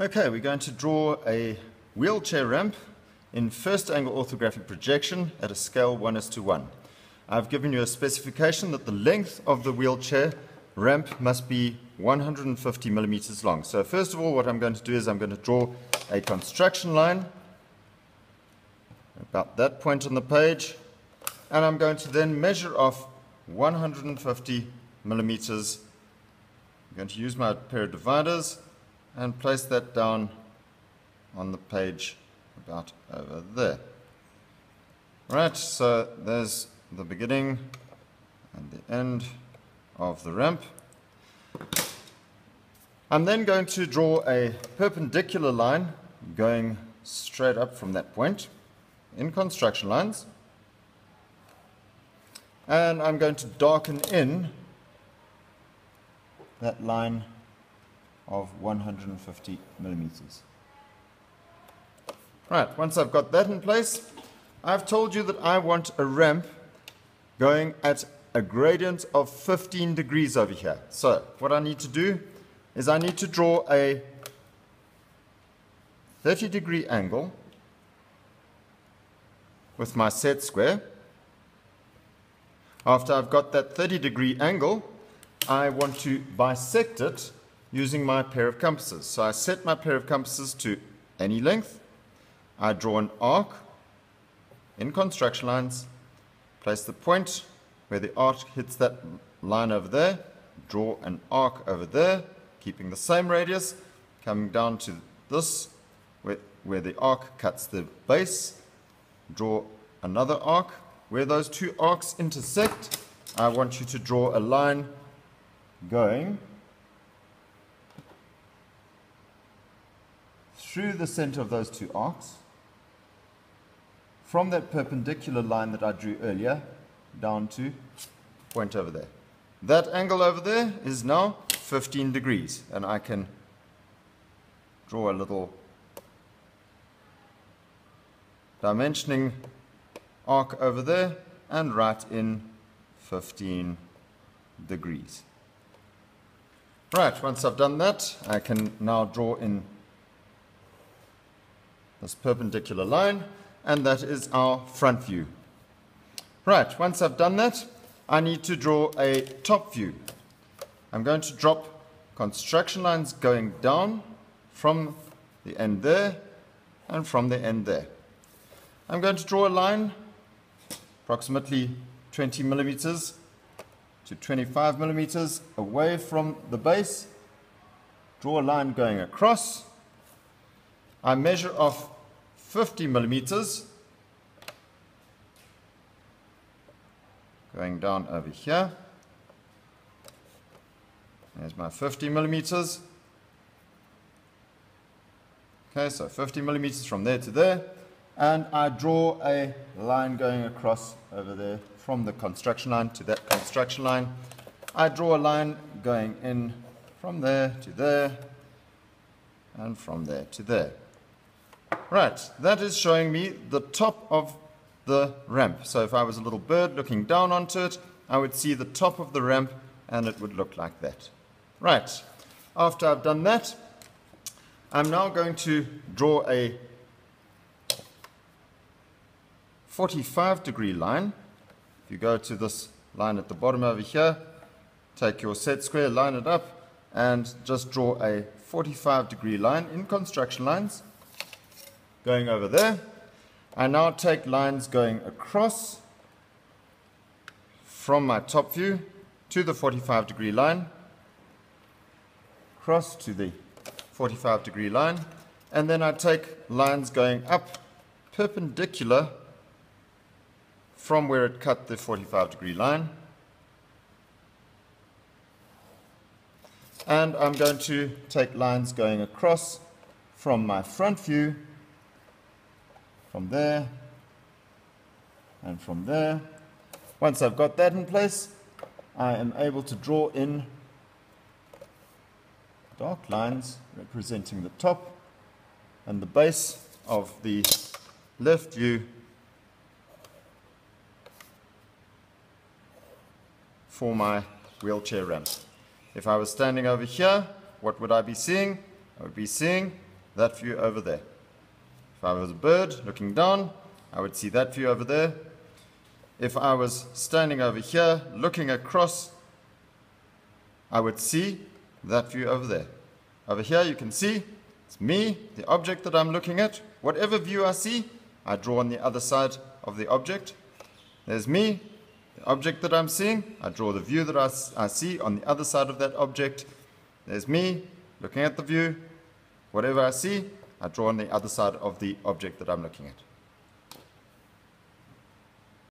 Okay, we're going to draw a wheelchair ramp in first angle orthographic projection at a scale 1 is to 1. I've given you a specification that the length of the wheelchair ramp must be 150 millimeters long. So first of all, what I'm going to do is I'm going to draw a construction line about that point on the page, and I'm going to then measure off 150 millimeters. I'm going to use my pair of dividers and place that down on the page about over there. Right, so there's the beginning and the end of the ramp. I'm then going to draw a perpendicular line going straight up from that point in construction lines. And I'm going to darken in that line of 150 millimeters. Right, once I've got that in place, I've told you that I want a ramp going at a gradient of 15 degrees over here. So what I need to do is I need to draw a 30 degree angle with my set square. After I've got that 30 degree angle, I want to bisect it using my pair of compasses. So I set my pair of compasses to any length. I draw an arc in construction lines, place the point where the arc hits that line over there, draw an arc over there, keeping the same radius, coming down to this, where, where the arc cuts the base, draw another arc. Where those two arcs intersect, I want you to draw a line going through the center of those two arcs from that perpendicular line that I drew earlier down to point over there. That angle over there is now 15 degrees and I can draw a little dimensioning arc over there and write in 15 degrees. Right, once I've done that, I can now draw in this perpendicular line, and that is our front view. Right, once I've done that, I need to draw a top view. I'm going to drop construction lines going down from the end there and from the end there. I'm going to draw a line approximately 20 millimeters to 25 millimeters away from the base. Draw a line going across. I measure off 50 millimeters going down over here. There's my 50 millimeters. Okay, so 50 millimeters from there to there. And I draw a line going across over there from the construction line to that construction line. I draw a line going in from there to there and from there to there. Right, that is showing me the top of the ramp. So if I was a little bird looking down onto it, I would see the top of the ramp and it would look like that. Right, after I've done that, I'm now going to draw a 45 degree line. If you go to this line at the bottom over here, take your set square, line it up, and just draw a 45 degree line in construction lines going over there. I now take lines going across from my top view to the 45 degree line, cross to the 45 degree line, and then I take lines going up perpendicular from where it cut the 45 degree line. And I'm going to take lines going across from my front view, from there, and from there. Once I've got that in place, I am able to draw in dark lines representing the top and the base of the left view for my wheelchair ramp. If I was standing over here, what would I be seeing? I would be seeing that view over there. If I was a bird looking down, I would see that view over there. If I was standing over here looking across, I would see that view over there. Over here you can see it's me, the object that I'm looking at. Whatever view I see, I draw on the other side of the object. There's me, the object that I'm seeing. I draw the view that I, I see on the other side of that object. There's me looking at the view. Whatever I see, I draw on the other side of the object that I'm looking at.